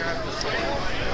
Form